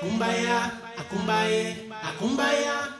akumbaya akumbaya akumbaya